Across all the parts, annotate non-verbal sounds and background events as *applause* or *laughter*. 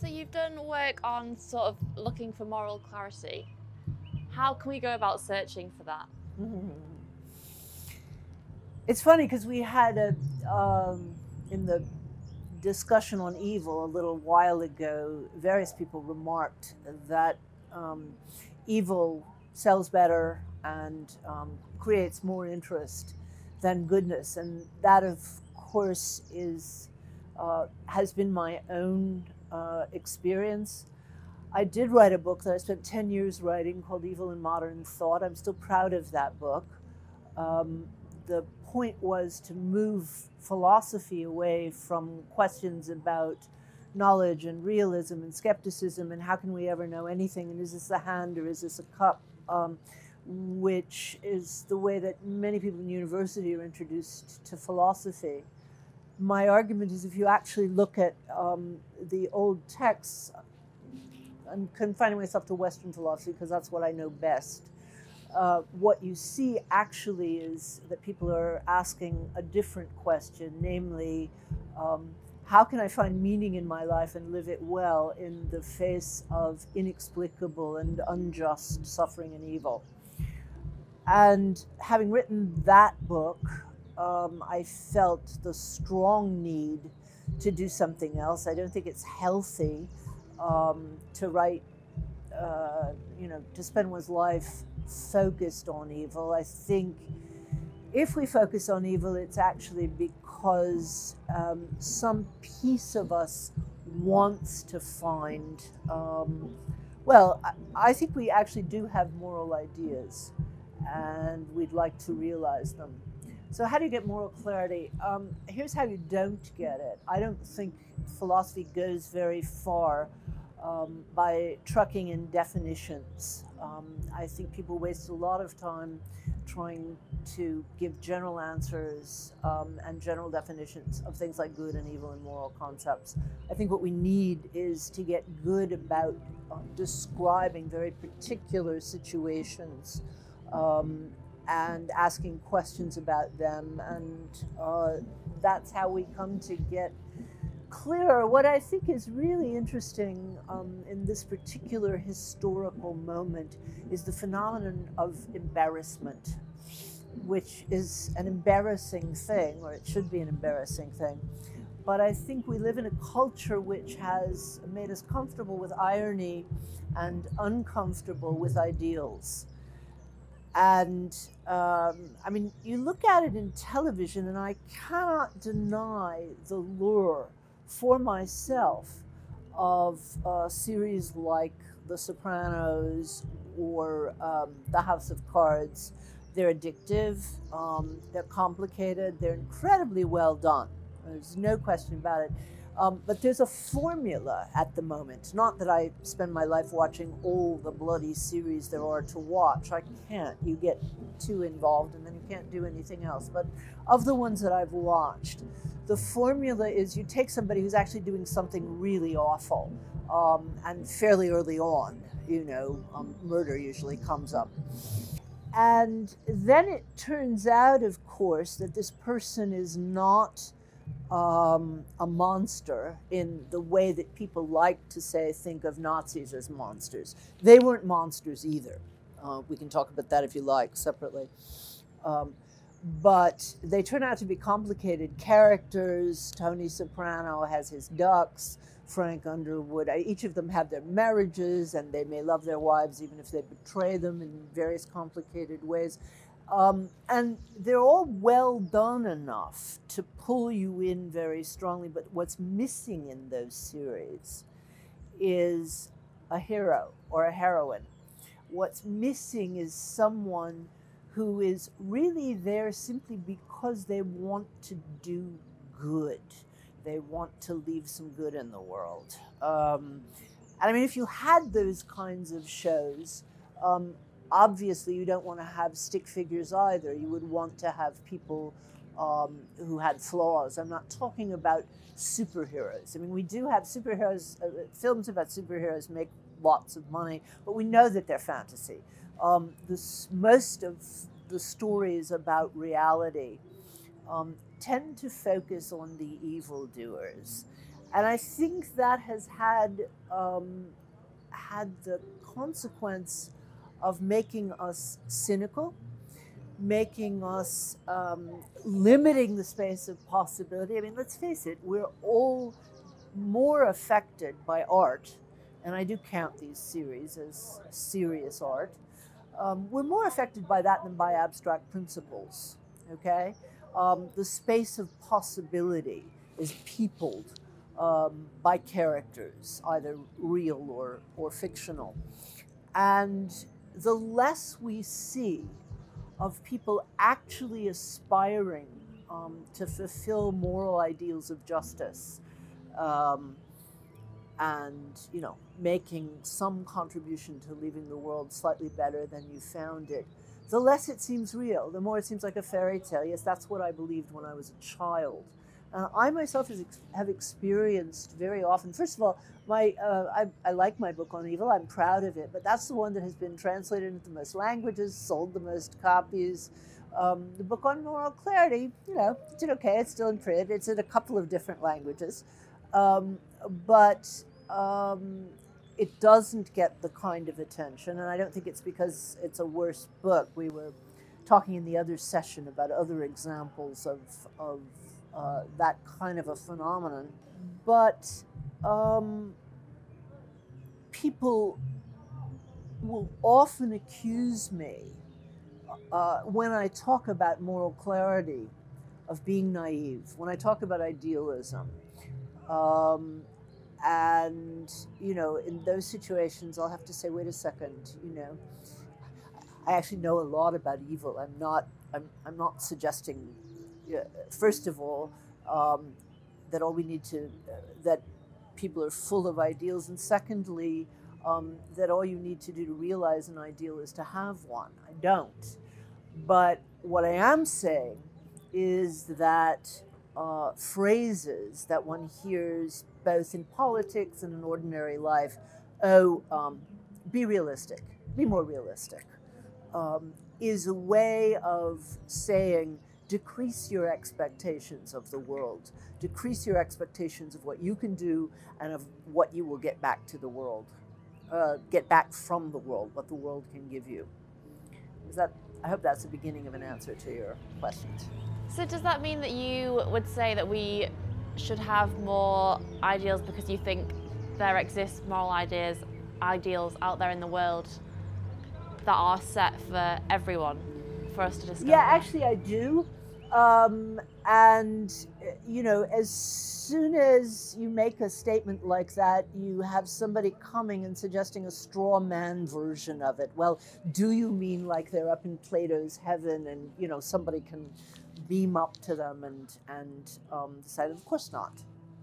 So you've done work on sort of looking for moral clarity. How can we go about searching for that? *laughs* It's funny because we had a um, in the discussion on evil a little while ago. Various people remarked that um, evil sells better and um, creates more interest than goodness, and that, of course, is uh, has been my own uh, experience. I did write a book that I spent 10 years writing called Evil in Modern Thought. I'm still proud of that book. Um, the point was to move philosophy away from questions about knowledge and realism and skepticism and how can we ever know anything and is this a hand or is this a cup um, which is the way that many people in university are introduced to philosophy my argument is if you actually look at um, the old texts i'm confining myself to western philosophy because that's what i know best uh, what you see actually is that people are asking a different question, namely, um, how can I find meaning in my life and live it well in the face of inexplicable and unjust suffering and evil? And having written that book, um, I felt the strong need to do something else. I don't think it's healthy um, to write, uh, you know, to spend one's life focused on evil. I think if we focus on evil, it's actually because um, some piece of us wants to find. Um, well, I, I think we actually do have moral ideas, and we'd like to realize them. So, how do you get moral clarity? Um, here's how you don't get it. I don't think philosophy goes very far um, by trucking in definitions. Um, I think people waste a lot of time trying to give general answers um, and general definitions of things like good and evil and moral concepts. I think what we need is to get good about uh, describing very particular situations um, and asking questions about them, and uh, that's how we come to get clearer. What I think is really interesting um, in this particular historical moment is the phenomenon of embarrassment, which is an embarrassing thing, or it should be an embarrassing thing. But I think we live in a culture which has made us comfortable with irony and uncomfortable with ideals. And um, I mean, you look at it in television, and I cannot deny the lure for myself of a series like The Sopranos or um, The House of Cards. They're addictive, um, they're complicated, they're incredibly well done. There's no question about it. Um, but there's a formula at the moment. Not that I spend my life watching all the bloody series there are to watch. I can't. You get too involved and then you can't do anything else. But of the ones that I've watched, the formula is you take somebody who's actually doing something really awful um, and fairly early on, you know, um, murder usually comes up. And then it turns out, of course, that this person is not um, a monster in the way that people like to say, think of Nazis as monsters. They weren't monsters either. Uh, we can talk about that if you like separately. Um, but they turn out to be complicated characters. Tony Soprano has his ducks. Frank Underwood, each of them have their marriages and they may love their wives even if they betray them in various complicated ways. Um, and they're all well done enough to pull you in very strongly. But what's missing in those series is a hero or a heroine. What's missing is someone who is really there simply because they want to do good. They want to leave some good in the world. Um, and I mean, if you had those kinds of shows, um, obviously you don't want to have stick figures either. You would want to have people um, who had flaws. I'm not talking about superheroes. I mean, we do have superheroes, uh, films about superheroes make lots of money, but we know that they're fantasy. Um, this, most of the stories about reality um, tend to focus on the evildoers. and I think that has had um, had the consequence of making us cynical, making us um, limiting the space of possibility. I mean, let's face it, we're all more affected by art, and I do count these series as serious art. Um, we're more affected by that than by abstract principles. Okay, um, the space of possibility is peopled um, by characters, either real or, or fictional. And the less we see of people actually aspiring um, to fulfill moral ideals of justice um, and, you know, making some contribution to leaving the world slightly better than you found it, the less it seems real, the more it seems like a fairy tale. Yes, that's what I believed when I was a child. Uh, I myself have experienced very often. First of all, my uh, I, I, like my book on evil. I'm proud of it, but that's the one that has been translated into the most languages, sold the most copies. Um, the book on moral clarity, you know, it did okay. It's still in print. It's in a couple of different languages, um, but um, it doesn't get the kind of attention. And I don't think it's because it's a worse book. We were talking in the other session about other examples of of uh, that kind of a phenomenon. But um, people will often accuse me uh, when I talk about moral clarity of being naive, when I talk about idealism. Um, and, you know, in those situations, I'll have to say, wait a second, you know, I actually know a lot about evil. I'm not, I'm, I'm not suggesting first of all, um, that all we need to, uh, that people are full of ideals, and secondly, um, that all you need to do to realize an ideal is to have one. I don't. But what I am saying is that uh, phrases that one hears both in politics and in ordinary life oh, um, be realistic, be more realistic, um, is a way of saying, decrease your expectations of the world, decrease your expectations of what you can do and of what you will get back to the world, uh, get back from the world, what the world can give you. Is that? I hope that's the beginning of an answer to your questions. So does that mean that you would say that we should have more ideals because you think there exist moral ideas, ideals out there in the world that are set for everyone for us to discover? Yeah, actually, I do. Um, and, you know, as soon as you make a statement like that, you have somebody coming and suggesting a straw man version of it. Well, do you mean like they're up in Plato's heaven and, you know, somebody can beam up to them and, and um, decide, of course not,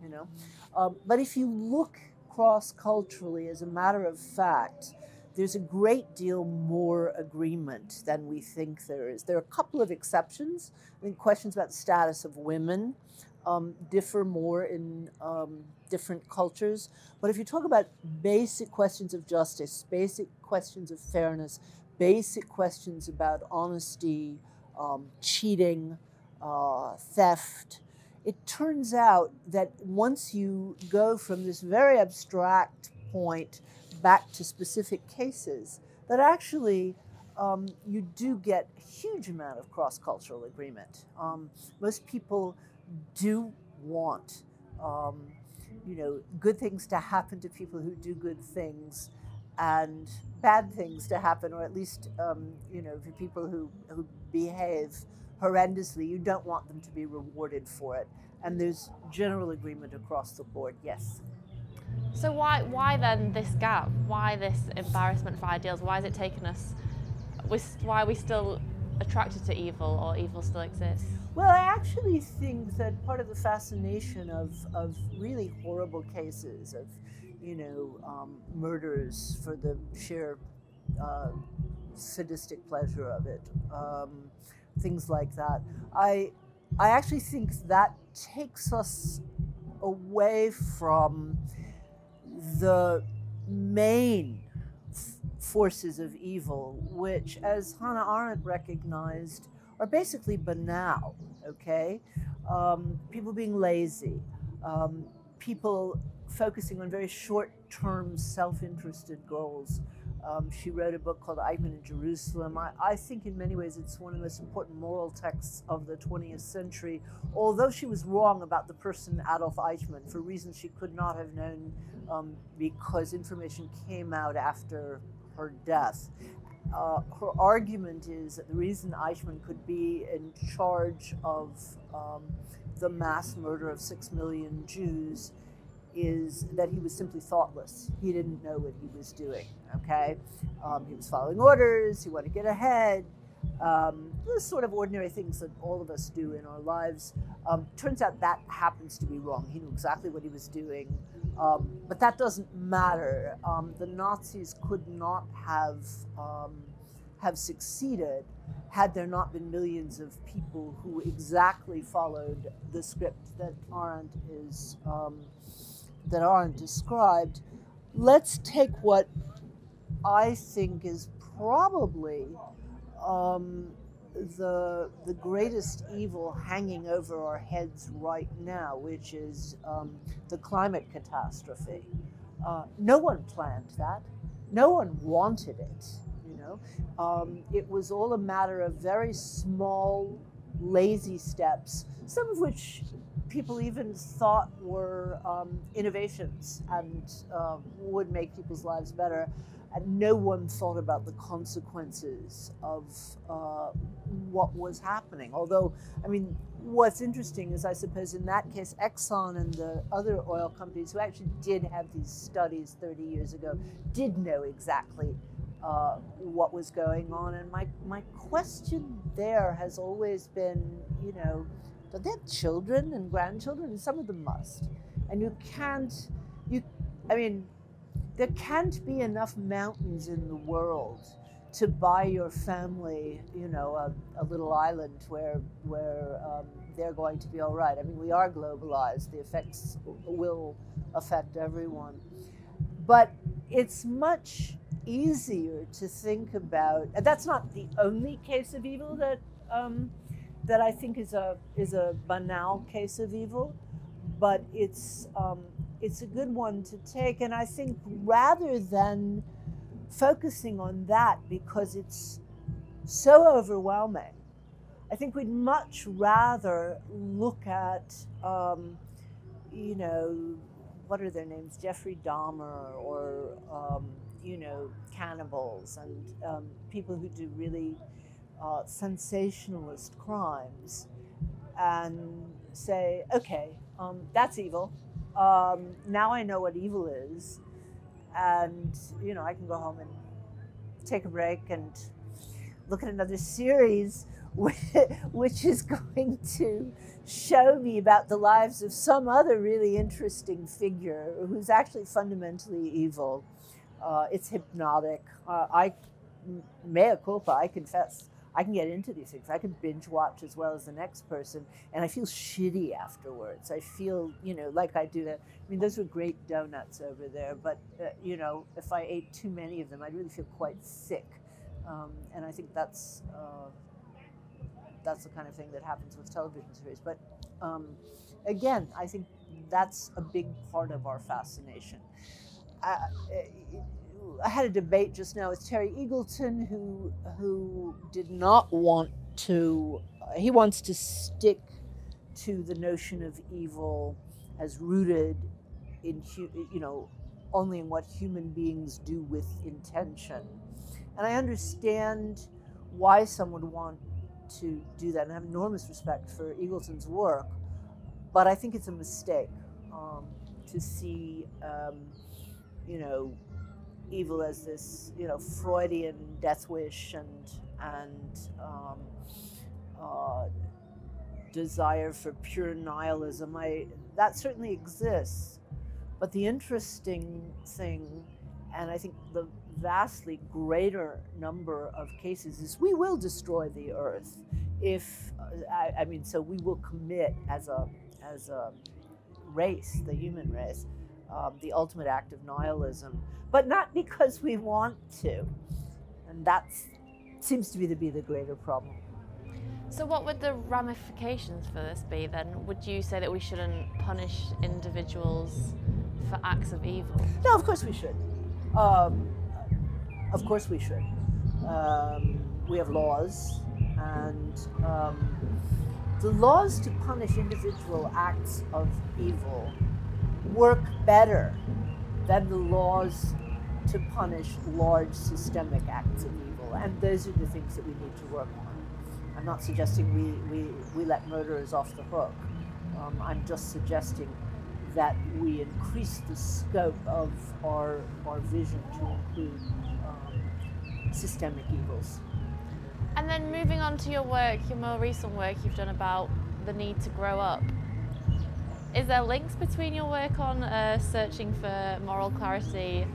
you know? Um, but if you look cross culturally, as a matter of fact, there's a great deal more agreement than we think there is. There are a couple of exceptions. I think questions about the status of women um, differ more in um, different cultures. But if you talk about basic questions of justice, basic questions of fairness, basic questions about honesty, um, cheating, uh, theft, it turns out that once you go from this very abstract point back to specific cases, that actually um, you do get a huge amount of cross-cultural agreement. Um, most people do want, um, you know, good things to happen to people who do good things, and bad things to happen, or at least, um, you know, for people who, who behave horrendously, you don't want them to be rewarded for it. And there's general agreement across the board, yes. So why why then this gap? Why this embarrassment for ideals? Why has it taken us? Why are we still attracted to evil, or evil still exists? Well, I actually think that part of the fascination of of really horrible cases of, you know, um, murders for the sheer uh, sadistic pleasure of it, um, things like that. I I actually think that takes us away from the main forces of evil, which, as Hannah Arendt recognized, are basically banal, okay? Um, people being lazy, um, people focusing on very short term, self interested goals. Um, she wrote a book called Eichmann in Jerusalem. I, I, think, in many ways, it's one of the most important moral texts of the 20th century. Although she was wrong about the person Adolf Eichmann for reasons she could not have known um, because information came out after her death. Uh, her argument is that the reason Eichmann could be in charge of um, the mass murder of six million Jews is that he was simply thoughtless. He didn't know what he was doing. Okay, um, he was following orders. He wanted to get ahead. Um, the sort of ordinary things that all of us do in our lives. Um, turns out that happens to be wrong. He knew exactly what he was doing, um, but that doesn't matter. Um, the Nazis could not have um, have succeeded had there not been millions of people who exactly followed the script that Arendt is um, that Arendt described. Let's take what I think is probably um, the the greatest evil hanging over our heads right now, which is um, the climate catastrophe. Uh, no one planned that. No one wanted it. You know, um, it was all a matter of very small, lazy steps, some of which people even thought were um, innovations and uh, would make people's lives better. And no one thought about the consequences of uh, what was happening. Although, I mean, what's interesting is, I suppose, in that case, Exxon and the other oil companies who actually did have these studies 30 years ago did know exactly uh, what was going on. And my, my question there has always been, you know, don't they have children and grandchildren? And some of them must. And you can't, you, I mean, there can't be enough mountains in the world to buy your family, you know, a, a little island where where um, they're going to be all right. I mean, we are globalized; the effects will affect everyone, but it's much easier to think about. And that's not the only case of evil that um, that I think is a is a banal case of evil, but it's um, it's a good one to take. And I think rather than focusing on that because it's so overwhelming, I think we'd much rather look at, um, you know, what are their names? Jeffrey Dahmer or, um, you know, cannibals and um, people who do really uh, sensationalist crimes and say, okay, um, that's evil. Um, now I know what evil is, and you know I can go home and take a break and look at another series, *laughs* which is going to show me about the lives of some other really interesting figure who's actually fundamentally evil. Uh, it's hypnotic. Uh, I mea culpa. I confess. I can get into these things. I can binge watch as well as the next person, and I feel shitty afterwards. I feel, you know, like I do that. I mean, those were great donuts over there, but, uh, you know, if I ate too many of them, I'd really feel quite sick. Um, and I think that's, uh, that's the kind of thing that happens with television series. But um, again, I think that's a big part of our fascination. Uh, I had a debate just now with Terry Eagleton, who who did not want to. Uh, he wants to stick to the notion of evil as rooted in you know only in what human beings do with intention, and I understand why some would want to do that, and I have enormous respect for Eagleton's work, but I think it's a mistake um, to see. Um, you know, evil as this, you know, Freudian death wish and and um, uh, desire for pure nihilism. I that certainly exists, but the interesting thing, and I think the vastly greater number of cases is we will destroy the earth if I, I mean so we will commit as a as a race the human race um, the ultimate act of nihilism, but not because we want to. And that seems to me to be the greater problem. So, what would the ramifications for this be then? Would you say that we shouldn't punish individuals for acts of evil? No, of course we should. Um, of course we should. Um, we have laws, and um, the laws to punish individual acts of evil work better than the laws to punish large systemic acts of evil. And those are the things that we need to work on. I'm not suggesting we, we, we let murderers off the hook. Um, I'm just suggesting that we increase the scope of our, our vision to include um, systemic evils. And then moving on to your work, your more recent work you've done about the need to grow up. Is there links between your work on uh, searching for moral clarity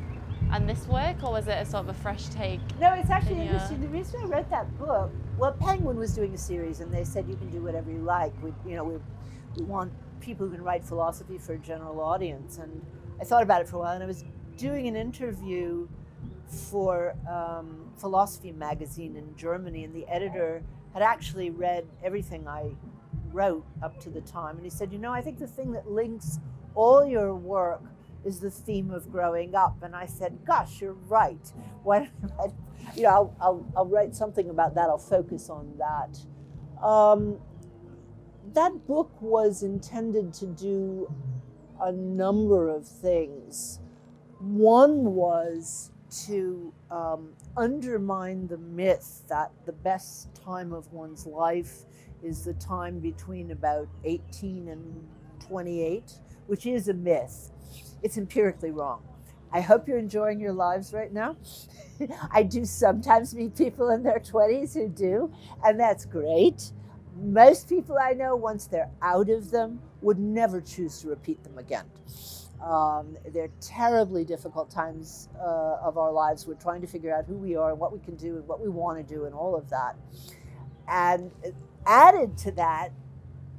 and this work, or was it a sort of a fresh take? No, it's actually in your- interesting. The reason I wrote that book, well, Penguin was doing a series, and they said you can do whatever you like. We, you know, we, we want people who can write philosophy for a general audience. And I thought about it for a while, and I was doing an interview for um, Philosophy magazine in Germany, and the editor had actually read everything I wrote up to the time, and he said, "You know, I think the thing that links all your work is the theme of growing up." And I said, "Gosh, you're right. Why you know, I'll, I'll, I'll write something about that. I'll focus on that." Um, that book was intended to do a number of things. One was to um, undermine the myth that the best time of one's life is the time between about 18 and 28, which is a myth. It's empirically wrong. I hope you're enjoying your lives right now. *laughs* I do sometimes meet people in their 20s who do, and that's great. Most people I know, once they're out of them, would never choose to repeat them again. Um, they're terribly difficult times uh, of our lives. We're trying to figure out who we are and what we can do and what we want to do and all of that. And added to that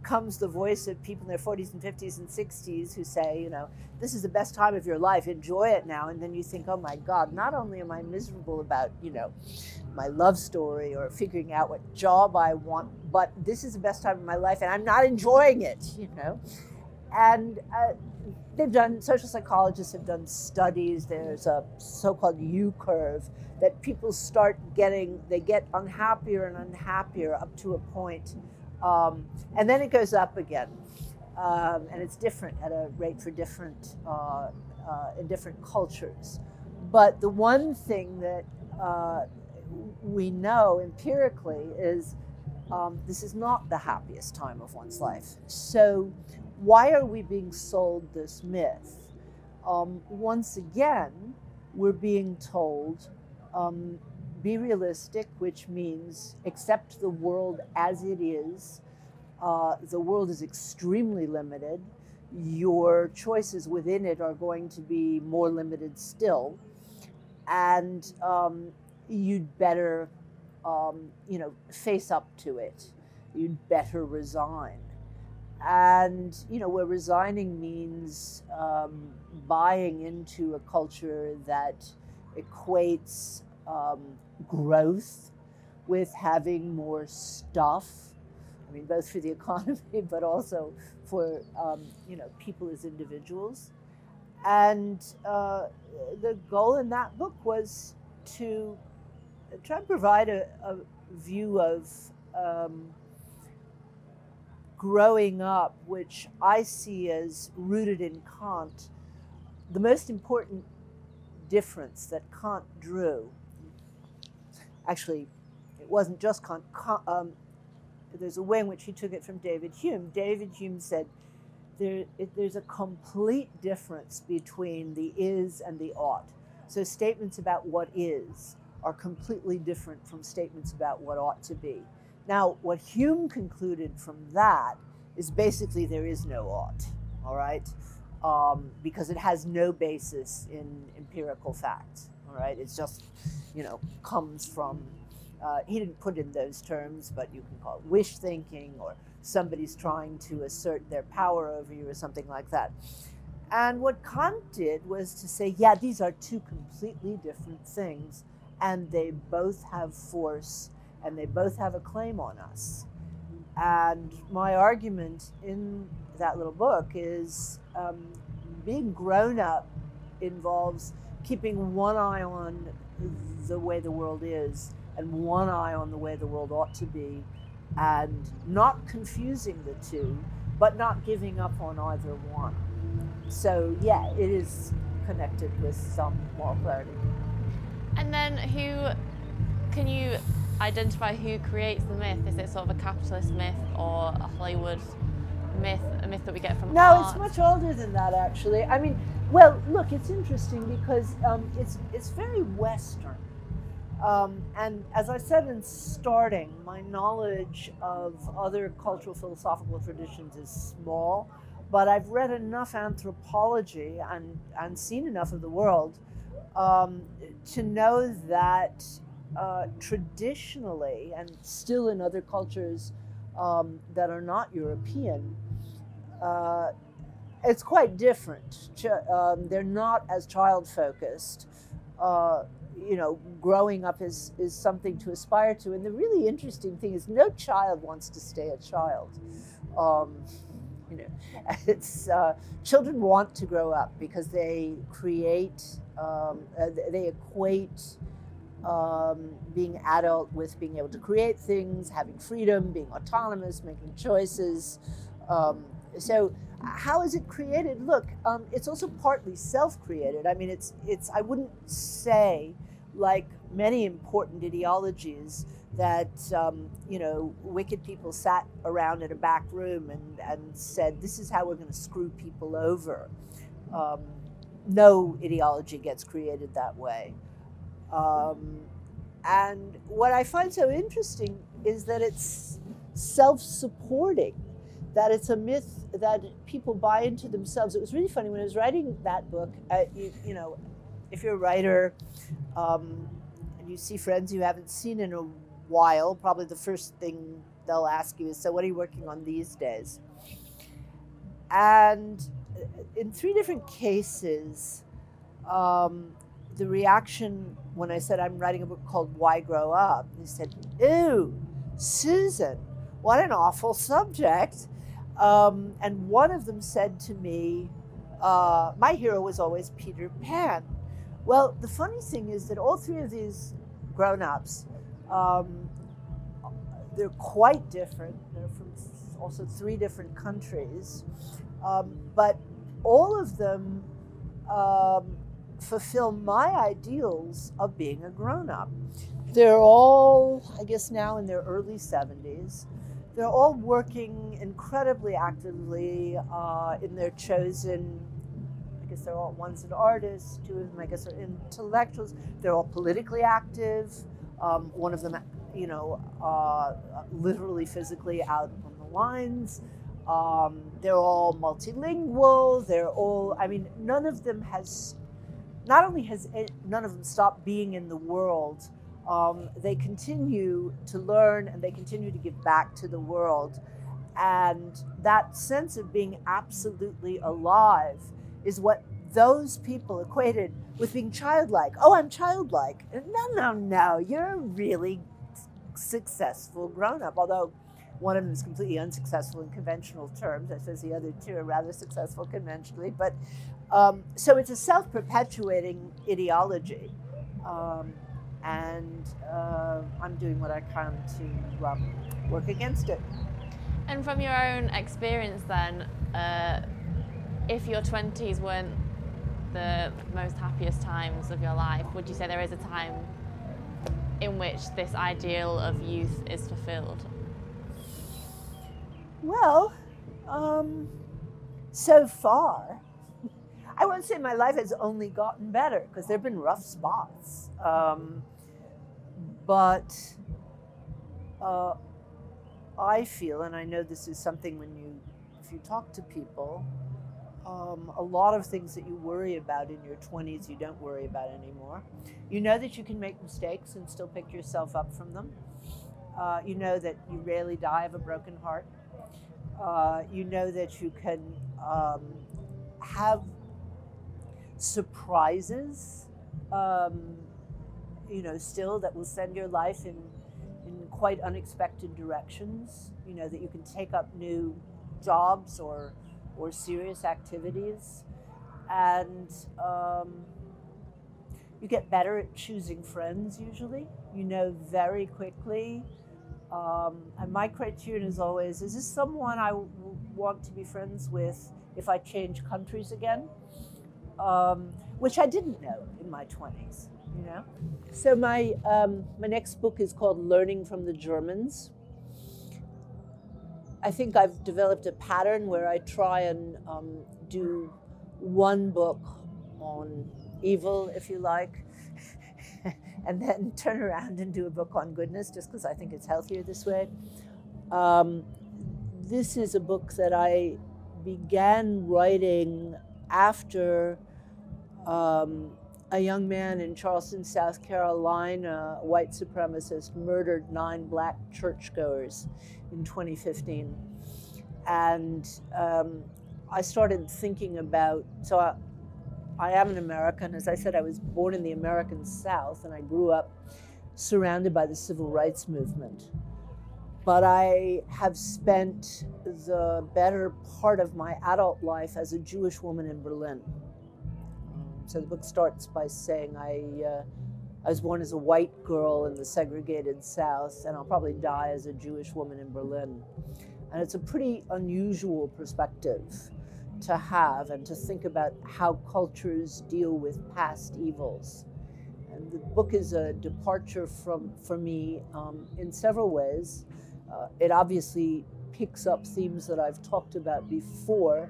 comes the voice of people in their 40s and 50s and 60s who say, you know, this is the best time of your life, enjoy it now. And then you think, oh my God, not only am I miserable about, you know, my love story or figuring out what job I want, but this is the best time of my life and I'm not enjoying it, you know. And uh, they've done, social psychologists have done studies. There's a so called U curve that people start getting, they get unhappier and unhappier up to a point. Um, and then it goes up again. Um, and it's different at a rate for different, uh, uh, in different cultures. But the one thing that uh, we know empirically is um, this is not the happiest time of one's life. So, why are we being sold this myth? Um, once again, we're being told um, be realistic, which means accept the world as it is. Uh, the world is extremely limited. Your choices within it are going to be more limited still. And um, you'd better, um, you know, face up to it. You'd better resign. And, you know, where resigning means um, buying into a culture that equates um, growth with having more stuff. I mean, both for the *laughs* economy, but also for um, you know people as individuals. And uh, the goal in that book was to try and provide a, a view of um, growing up, which I see as rooted in Kant. The most important difference that Kant drew actually, it wasn't just Kant. Kant um, there's a way in which he took it from David Hume. David Hume said there, it, there's a complete difference between the is and the ought. So statements about what is are completely different from statements about what ought to be. Now, what Hume concluded from that is basically there is no ought, all right, um, because it has no basis in empirical facts, all right. It's just, you know, comes from. Uh, he didn't put in those terms, but you can call it wish thinking or somebody's trying to assert their power over you or something like that. And what Kant did was to say, yeah, these are two completely different things, and they both have force and they both have a claim on us. and my argument in that little book is um, being grown up involves keeping one eye on the way the world is and one eye on the way the world ought to be and not confusing the two but not giving up on either one so yeah it is connected with some moral clarity and then who can you identify who creates the myth. Is it sort of a capitalist myth or a hollywood myth a myth that we get from no art? it's much older than that actually. I mean well look it's interesting because um, it's it's very western. Um, and as I said in starting, my knowledge of other cultural philosophical traditions is small, but I've read enough anthropology and, and seen enough of the world um, to know that uh, traditionally, and still in other cultures um, that are not European, uh, it's quite different. Ch- um, they're not as child focused. Uh, you know, growing up is, is something to aspire to. And the really interesting thing is no child wants to stay a child. Um, you know, *laughs* it's uh, children want to grow up because they create, um, uh, they equate um, being adult with being able to create things, having freedom, being autonomous, making choices. Um, so how is it created? Look, um, it's also partly self-created. I mean, it's it's. I wouldn't say, like many important ideologies, that um, you know wicked people sat around in a back room and and said, "This is how we're going to screw people over." Um, no ideology gets created that way. Um, and what I find so interesting is that it's self-supporting that it's a myth that people buy into themselves. It was really funny when I was writing that book. Uh, you, you, know, if you're a writer um, and you see friends you haven't seen in a while, probably the first thing they'll ask you is, "So, what are you working on these days?" And in three different cases, um, the reaction when I said I'm writing a book called Why Grow Up, they said, "Ew, Susan." What an awful subject. Um, and one of them said to me, uh, My hero was always Peter Pan. Well, the funny thing is that all three of these grown ups, um, they're quite different. They're from also three different countries. Um, but all of them um, fulfill my ideals of being a grown up. They're all, I guess, now in their early 70s they're all working incredibly actively uh, in their chosen. I guess they're all one's an artist, two of them, I guess, are intellectuals. They're all politically active. Um, one of them, you know, uh, literally physically out on the lines. Um, they're all multilingual. They're all, I mean, none of them has, not only has it, none of them stopped being in the world, um, they continue to learn and they continue to give back to the world. And that sense of being absolutely alive is what those people equated with being childlike. Oh, I'm childlike. No, no, no. You're a really successful grown up. Although one of them is completely unsuccessful in conventional terms. I suppose the other two are rather successful conventionally. But um, so it's a self perpetuating ideology. Um, and uh, I'm doing what I can to um, work against it. And from your own experience, then, uh, if your 20s weren't the most happiest times of your life, would you say there is a time in which this ideal of youth is fulfilled? Well, um, so far, *laughs* I won't say my life has only gotten better because there have been rough spots. Um, but uh, I feel, and I know this is something when you, if you talk to people, um, a lot of things that you worry about in your 20s you don't worry about anymore. You know that you can make mistakes and still pick yourself up from them. Uh, you know that you rarely die of a broken heart. Uh, you know that you can um, have surprises um, you know, still that will send your life in, in quite unexpected directions. You know that you can take up new jobs or or serious activities, and um, you get better at choosing friends. Usually, you know very quickly. Um, and my criterion is always: is this someone I w- want to be friends with if I change countries again? Um, which I didn't know in my twenties you know. So my um, my next book is called Learning from the Germans. I think I've developed a pattern where I try and um, do one book on evil, if you like, *laughs* and then turn around and do a book on goodness, just because I think it's healthier this way. Um, this is a book that I began writing after um, a young man in Charleston, South Carolina, a white supremacist, murdered nine black churchgoers in 2015. And um, I started thinking about, so I, I am an American. As I said, I was born in the American South and I grew up surrounded by the civil rights movement. But I have spent the better part of my adult life as a Jewish woman in Berlin. So the book starts by saying I, uh, I was born as a white girl in the segregated South, and I'll probably die as a Jewish woman in Berlin. And it's a pretty unusual perspective to have and to think about how cultures deal with past evils. And the book is a departure from for me um, in several ways. Uh, it obviously picks up themes that I've talked about before,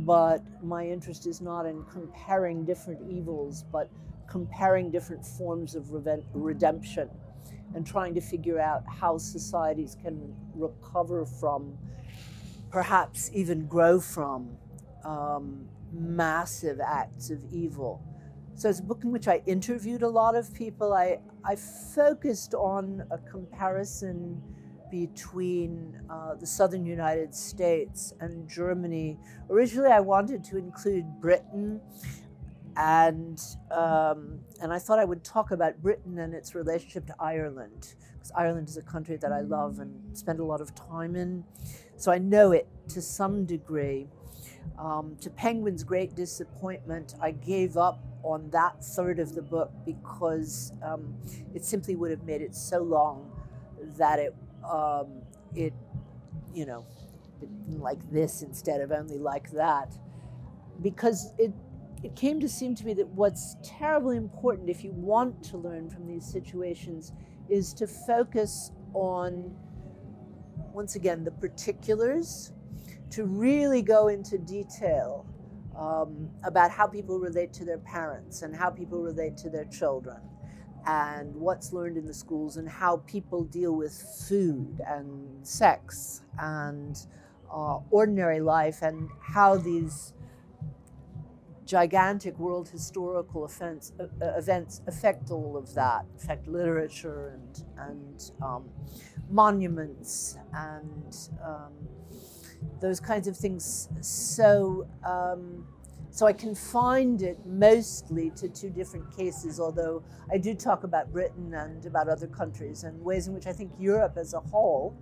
but my interest is not in comparing different evils, but comparing different forms of redemption and trying to figure out how societies can recover from, perhaps even grow from, um, massive acts of evil. So it's a book in which I interviewed a lot of people. I, I focused on a comparison between uh, the southern United States and Germany. Originally, I wanted to include Britain, and um, and I thought I would talk about Britain and its relationship to Ireland, because Ireland is a country that I love and spend a lot of time in, so I know it to some degree. Um, to Penguin's great disappointment, I gave up on that third of the book because um, it simply would have made it so long that it um, it, you know, like this instead of only like that, because it it came to seem to me that what's terribly important if you want to learn from these situations is to focus on once again the particulars to really go into detail um, about how people relate to their parents and how people relate to their children and what's learned in the schools and how people deal with food and sex and uh, ordinary life and how these gigantic world historical offense, uh, uh, events affect all of that, affect literature and, and um, monuments and um, those kinds of things. So um, so I confined it mostly to two different cases, although I do talk about Britain and about other countries and ways in which I think Europe as a whole,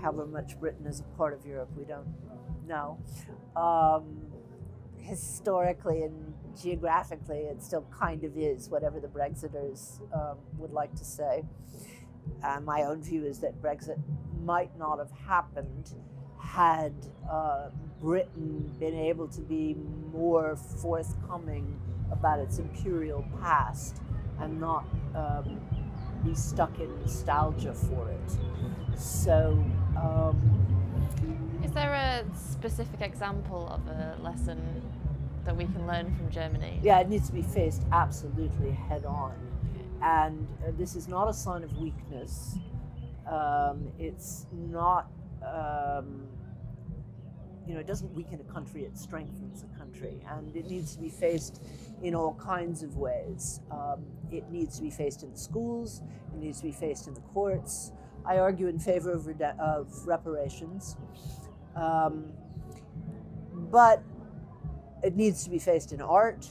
however much Britain is a part of Europe, we don't know. Um, historically and geographically, it still kind of is, whatever the Brexiters um, would like to say. And my own view is that Brexit might not have happened had uh, Britain been able to be more forthcoming about its imperial past and not um, be stuck in nostalgia for it. So, um, is there a specific example of a lesson that we can learn from Germany? Yeah, it needs to be faced absolutely head on. And uh, this is not a sign of weakness. Um, it's not. Um, you know, it doesn't weaken a country, it strengthens a country. And it needs to be faced in all kinds of ways. Um, it needs to be faced in the schools, it needs to be faced in the courts. I argue in favor of, of reparations. Um, but it needs to be faced in art,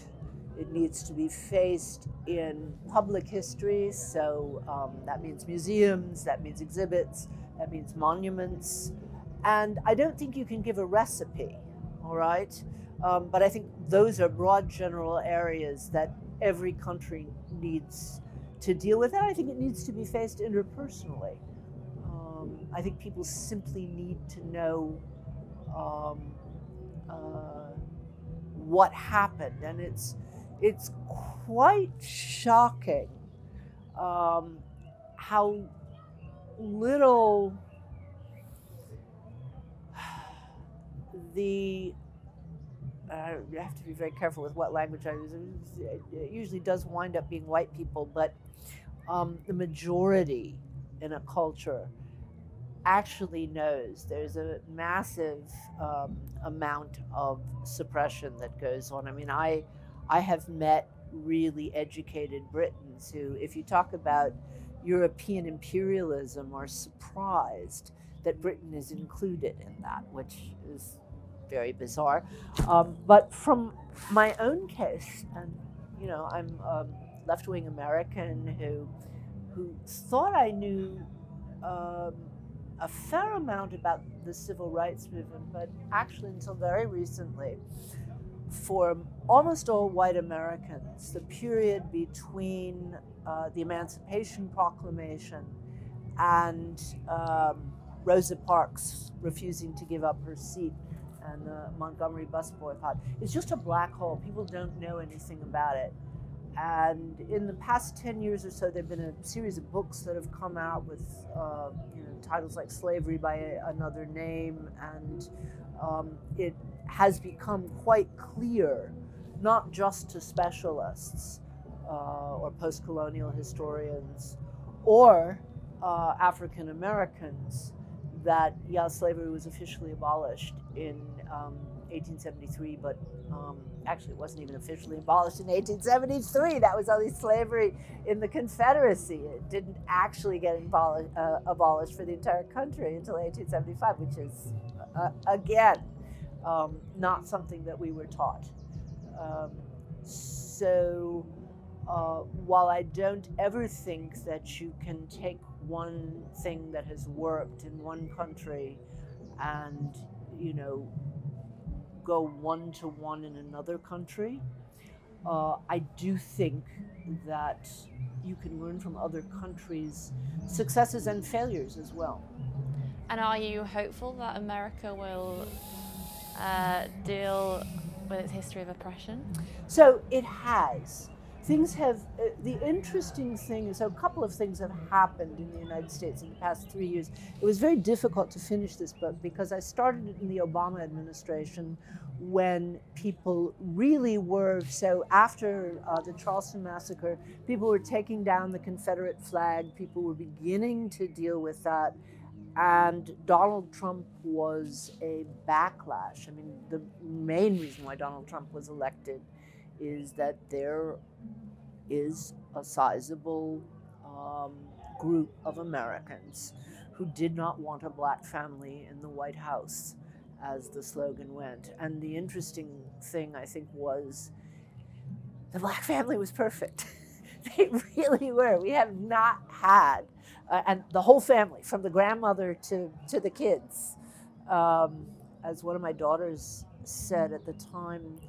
It needs to be faced in public history, so um, that means museums, that means exhibits, that means monuments. And I don't think you can give a recipe, all right? Um, but I think those are broad general areas that every country needs to deal with. And I think it needs to be faced interpersonally. Um, I think people simply need to know um, uh, what happened. And it's, it's quite shocking um, how little the uh, you have to be very careful with what language I use. It usually does wind up being white people, but um, the majority in a culture actually knows there's a massive um, amount of suppression that goes on. I mean, I I have met really educated Britons who, if you talk about European imperialism, are surprised that Britain is included in that, which is very bizarre. Um, but from my own case, and you know, I'm a left-wing American who who thought I knew um, a fair amount about the civil rights movement, but actually until very recently, for almost all white Americans, the period between uh, the Emancipation Proclamation and um, Rosa Parks refusing to give up her seat and the Montgomery bus boycott is just a black hole. People don't know anything about it. And in the past 10 years or so, there have been a series of books that have come out with uh, you know, titles like Slavery by Another Name. And um, it has become quite clear, not just to specialists uh, or post colonial historians or uh, African Americans, that, yeah, slavery was officially abolished in um, 1873, but um, actually it wasn't even officially abolished in 1873. That was only slavery in the Confederacy. It didn't actually get uh, abolished for the entire country until 1875, which is, uh, again, um, not something that we were taught. Um, so uh, while I don't ever think that you can take one thing that has worked in one country and, you know, go one to one in another country. Uh, I do think that you can learn from other countries' successes and failures as well. And are you hopeful that America will uh, deal with its history of oppression? So it has things have, uh, the interesting thing is, so a couple of things have happened in the United States in the past three years. It was very difficult to finish this book because I started it in the Obama administration when people really were, so after uh, the Charleston massacre, people were taking down the Confederate flag, people were beginning to deal with that. And Donald Trump was a backlash. I mean, the main reason why Donald Trump was elected is that there is a sizable um, group of Americans who did not want a black family in the White House, as the slogan went. And the interesting thing, I think, was the black family was perfect. *laughs* they really were. We have not had, uh, and the whole family, from the grandmother to, to the kids. Um, as one of my daughters said at the time,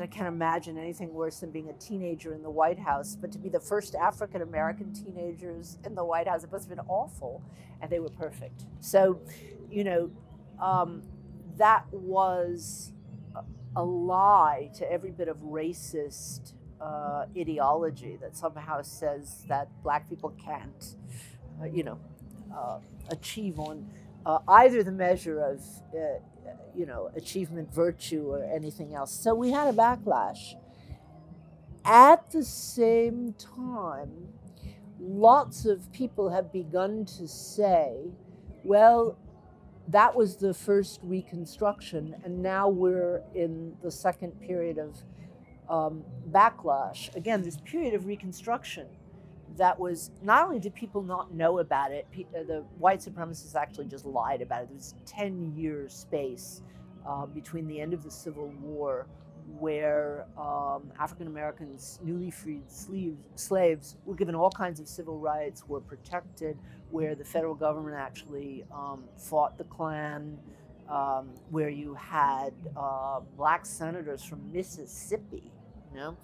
I can't imagine anything worse than being a teenager in the White House, but to be the first African American teenagers in the White House, it must have been awful. And they were perfect. So, you know, um, that was a lie to every bit of racist uh, ideology that somehow says that black people can't, uh, you know, uh, achieve on uh, either the measure of uh, you know, achievement, virtue, or anything else. So we had a backlash. At the same time, lots of people have begun to say, well, that was the first Reconstruction, and now we're in the second period of um, backlash. Again, this period of Reconstruction that was not only did people not know about it, uh, the white supremacists actually just lied about it. There was 10 years space uh, between the end of the Civil War where um, African Americans, newly freed slaves, were given all kinds of civil rights, were protected, where the federal government actually um, fought the Klan, um, where you had uh, black senators from Mississippi, you know,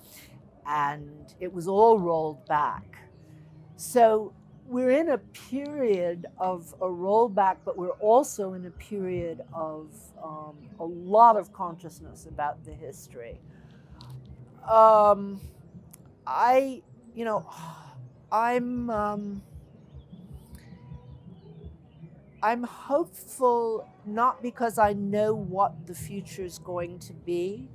and it was all rolled back. So we're in a period of a rollback, but we're also in a period of um, a lot of consciousness about the history. Um, I, you know, *sighs* I'm. Um, I'm hopeful not because I know what the future is going to be,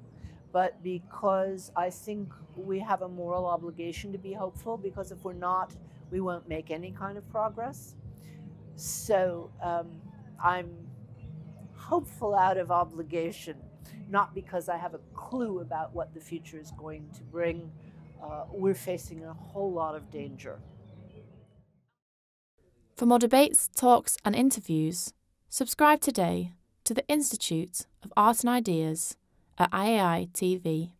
but because I think we have a moral obligation to be hopeful. Because if we're not, we won't make any kind of progress. So um, I'm hopeful out of obligation, not because I have a clue about what the future is going to bring. Uh, we're facing a whole lot of danger. For more debates, talks, and interviews, subscribe today to the Institute of Art and Ideas at IAI TV.